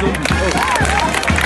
Zumbi.